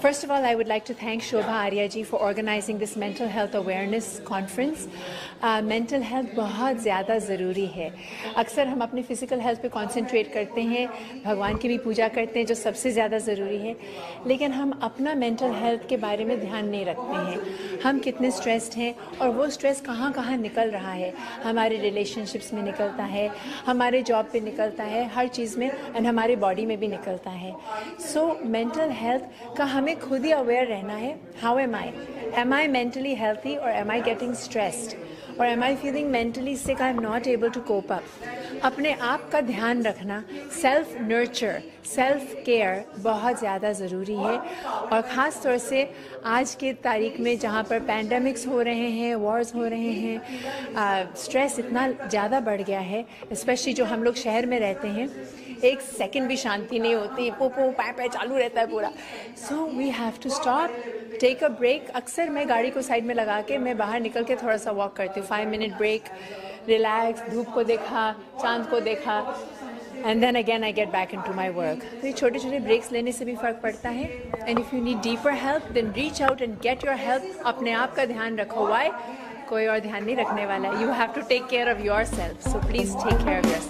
First of all, I would like to thank Shobha Arya ji for organizing this mental health awareness conference. Uh, mental health बहुत ज़्यादा ज़रूरी है। अक्सर हम अपने फ़िज़िकल हेल्थ पे कंसंट्रेट करते हैं भगवान की भी पूजा करते हैं जो सबसे ज़्यादा ज़रूरी है। लेकिन हम अपना मेंटल हेल्थ के बारे में ध्यान नहीं रखते हैं। हम कितने स्ट्रेस्ड हैं और वो स्ट्रेस कहाँ कहाँ निकल रहा है। हमारे रिलेशनशिप्स में निकलता है हमारे जॉब पे निकलता है हर चीज़ में एंड हमारे बॉडी में भी निकलता है। सो मेंटल हेल्थ का हमें खुद ही अवेयर रहना है how am I am I mentally healthy और एम आई गेटिंग स्ट्रेस्ड और am I feeling mentally sick I am not able to cope up अपने आप का ध्यान रखना सेल्फ नर्चर सेल्फ केयर बहुत ज़्यादा ज़रूरी है। और ख़ास तौर से आज के तारीख में जहाँ पर पैंडमिक्स हो रहे हैं वॉर्स हो रहे हैं स्ट्रेस इतना ज़्यादा बढ़ गया है स्पेशली जो हम लोग शहर में रहते हैं। एक सेकंड भी शांति नहीं होती। पो पो पै पै चालू रहता है पूरा। So we have to stop take a break अक्सर मैं गाड़ी को साइड में लगा के मैं बाहर निकल के थोड़ा सा वॉक करती हूँ। फाइव मिनट ब्रेक रिलैक्स धूप को देखा, चाँद को देखा। And then again I get back into my work तो ये छोटे छोटे ब्रेक्स लेने से भी फ़र्क पड़ता है। And if you need deeper help then reach out and get your help अपने आप का ध्यान रखो। वाई कोई और ध्यान नहीं रखने वाला है। You have to take care of yourself so please take care of your